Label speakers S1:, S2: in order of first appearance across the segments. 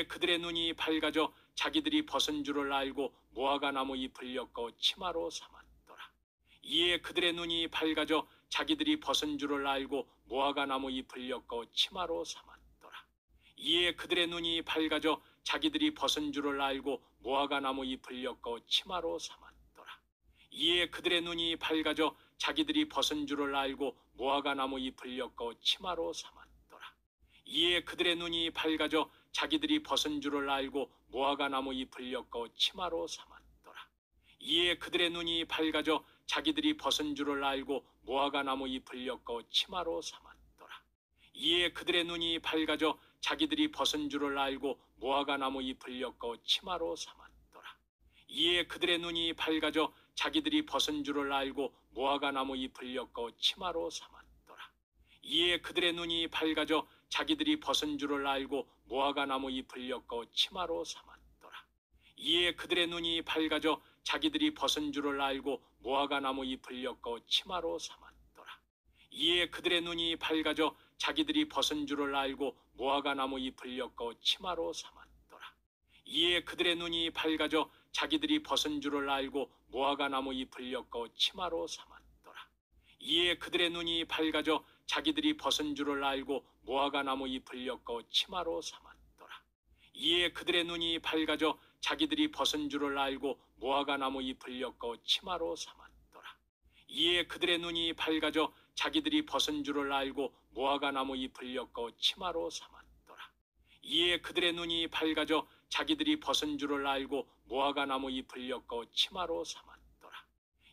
S1: 이에 그들의 눈이 밝아져 자기들이 벗은 줄을 알고 무화과 나무 잎을 엮어 치마로 삼았더라. 이에 그들의 눈이 밝아져 자기들이 벗은 줄을 알고 무화과 나무 잎을 엮어 치마로 삼았더라. 이에 그들의 눈이 밝아져 자기들이 벗은 줄을 알고 무화과 나무 잎을 엮어 치마로 삼았더라. 이에 그들의 눈이 밝아져 자기들이 벗은 줄을 알고 무화과 나무 잎을 엮어 치마로 삼았더라. 이에 그들의 눈이 밝아져 자기들이 벗은 줄을 알고 무화과 나무 잎을 엮어 치마로 삼았더라. 이에 그들의 눈이 밝아져 자기들이 벗은 줄을 알고 무화과 나무 잎을 엮어 치마로 삼았더라. 이에 그들의 눈이 밝아져 자기들이 벗은 줄을 알고 무화과 나무 잎을 엮어 치마로 삼았더라. 이에 그들의 눈이 밝아져 자기들이 벗은 줄을 알고 무화과 나무 잎을 엮어 치마로 삼았더라. 이에 그들의 눈이 밝아져 자기들이 벗은 줄을 알고 무화과 나무 잎을 엮어 치마로 삼았더라. 이에 그들의 눈이 밝아져 자기들이 벗은 줄을 알고 무화과 나무 잎을 엮어 치마로 삼았더라. 이에 그들의 눈이 밝아져 자기들이 벗은 줄을 알고 무화과 나무 잎을 엮어 치마로 삼았더라. 이에 그들의 눈이 밝아져 자기들이 벗은 줄을 알고 무화과 나무 잎을 엮어 치마로 삼았더라. 이에 그들의 눈이 밝아져 자기들이 벗은 줄을 알고 무화과 나무 잎을 엮어 치마로 삼았더라. 이에 그들의 눈이 밝아져 자기들이 벗은 줄을 알고 무화과 나무 잎을 엮어 치마로 삼았더라. 이에 그들의 눈이 밝아져 자기들이 벗은 줄을 알고 무화과 나무 잎을 엮어 치마로 삼았더라. 이에 그들의 눈이 밝아져 자기들이 벗은 줄을 알고 무화과 나무 잎을 엮어 치마로 삼았더라.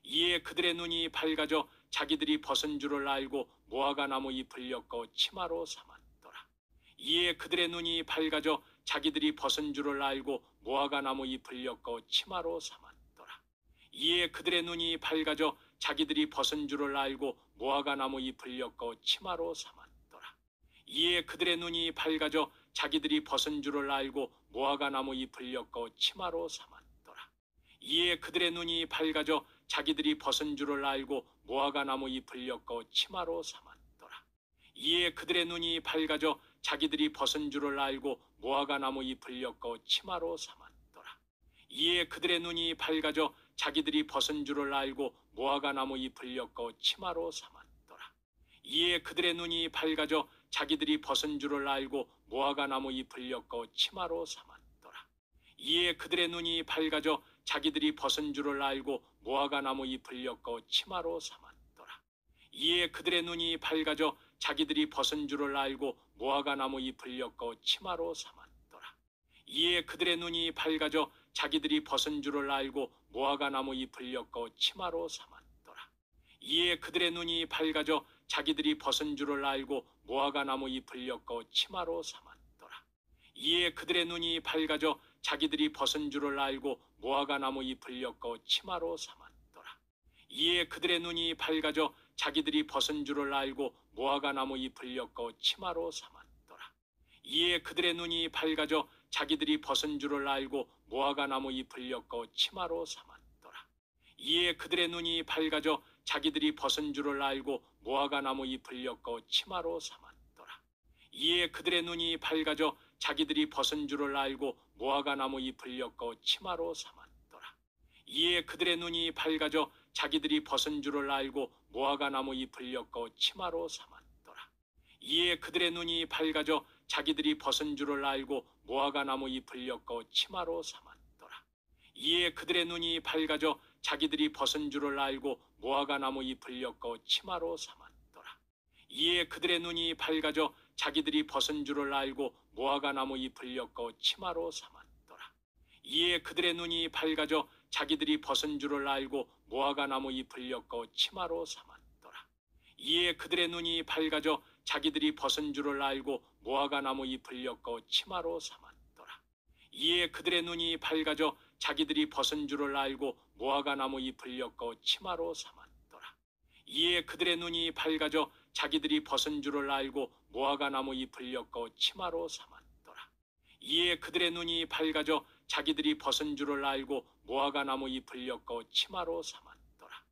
S1: 이에 그들의 눈이 밝아져 자기들이 벗은 줄을 알고 무화과 나무 잎을 엮어 치마로 삼았더라. 이에 그들의 눈이 밝아져 자기들이 벗은 줄을 알고 무화과 나무 잎을 엮어 치마로 삼았더라. 이에 그들의 눈이 밝아져 자기들이 벗은 줄을 알고 무화과 나무 잎을 엮어 치마로 삼았더라. 이에 그들의 눈이 밝아져 자기들이 벗은 줄을 알고 무화과 나무 잎을 엮어 치마로 삼았더라. 이에 그들의 눈이 밝아져 자기들이 벗은 줄을 알고 무화과 나무 잎을 엮어 치마로 삼았더라. 이에 그들의 눈이 밝아져 자기들이 벗은 줄을 알고 무화과 나무 잎을 엮어 치마로 삼았더라. 이에 그들의 눈이 밝아져 자기들이 벗은 줄을 알고 무화과 나무 잎을 엮어 치마로 삼았더라. 이에 그들의 눈이 밝아져 자기들이 벗은 줄을 알고 무화과 나무 잎을 엮어 치마로 삼았더라. 이에 그들의 눈이 밝아져 자기들이 벗은 줄을 알고 무화과 나무 잎을 엮어 치마로 삼았더라. 이에 그들의 눈이 밝아져 자기들이 벗은 줄을 알고 무화과 나무 잎을 엮어 치마로 삼았더라. 이에 그들의 눈이 밝아져 자기들이 벗은 줄을 알고 무화과 나무 잎을 엮어 치마로 삼았더라. 이에 그들의 눈이 밝아져 자기들이 벗은 줄을 알고 무화과 나무 잎을 엮어 치마로 삼았더라. 이에 그들의 눈이 밝아져 자기들이 벗은 줄을 알고 무화과 나무 잎을 엮어 치마로 삼았더라. 이에 그들의 눈이 밝아져 자기들이 벗은 줄을 알고 무화과 나무 잎을 엮어 치마로 삼았더라. 이에 그들의 눈이 밝아져 자기들이 벗은 줄을 알고 무화과 나무 잎을 엮어 치마로 삼았더라. 이에 그들의 눈이 밝아져 자기들이 벗은 줄을 알고 무화과 나무 잎을 엮어 치마로 삼았더라. 이에 그들의 눈이 밝아져 자기들이 벗은 줄을 알고 무화과 나무 잎을 엮어 치마로 삼았더라. 이에 그들의 눈이 밝아져 자기들이 벗은 줄을 알고 무화과 나무 잎을 엮어 치마로 삼았더라. 이에 그들의 눈이 밝아져 자기들이 벗은 줄을 알고 무화과 나무 잎을 엮어 치마로 삼았더라. 이에 그들의 눈이 밝아져 자기들이 벗은 줄을 알고 무화과 나무 잎을 엮어 치마로 삼았더라. 이에 그들의 눈이 밝아져 자기들이 벗은 줄을 알고 무화과 나무 잎을 엮어 치마로 삼았더라. 이에 그들의 눈이 밝아져 자기들이 벗은 줄을 알고 무화과 나무 잎을 엮어 치마로 삼았더라. 이에 그들의 눈이 밝아져 자기들이 벗은 줄을 알고 무화과 나무 잎을 엮어 치마로 삼았더라. 이에 그들의 눈이 밝아져 자기들이 벗은 줄을 알고 무화과 나무 잎을 엮어 치마로 삼았더라. 이에 그들의 눈이 밝아져 자기들이 벗은 줄을 알고 무화과 나무 잎을 엮어 치마로 삼았더라. 이에 그들의 눈이 밝아져 자기들이 벗은 줄을 알고 무화과 나무 잎을 엮어 치마로 삼았더라.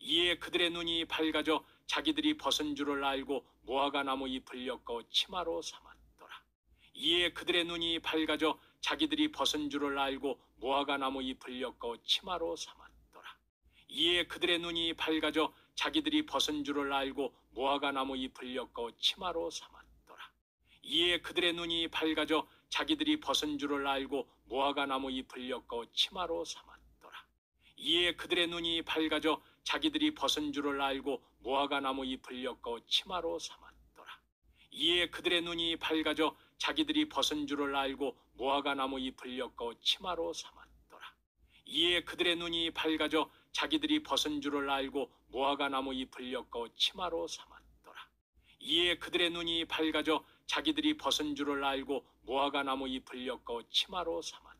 S1: 이에 그들의 눈이 밝아져 자기들이 벗은 줄을 알고 무화과 나무 잎을 엮어 치마로 삼았더라. 이에 그들의 눈이 밝아져 자기들이 벗은 줄을 알고 무화과 나무 잎을 엮어 치마로 삼았더라. 이에 그들의 눈이 밝아져 자기들이 벗은 줄을 알고 무화과 나무 잎을 엮어 치마로 삼았더라. 이에 그들의 눈이 밝아져 자기들이 벗은 줄을 알고 무화과 나무 잎을 엮어 치마로 삼았더라. 이에 그들의 눈이 밝아져 자기들이 벗은 줄을 알고 무화과 나무 잎을 엮어 치마로 삼았더라. 이에 그들의 눈이 밝아져 자기들이 벗은 줄을 알고 무화과 나무 잎을 엮어 치마로 삼았더라. 이에 그들의 눈이 밝아져 자기들이 벗은 줄을 알고 무화과 나무 잎을 엮어 치마로 삼았더라. 이에 그들의 눈이 밝아져 자기들이 벗은 줄을 알고 무화과 나무 잎을 엮어 치마로 삼았더라.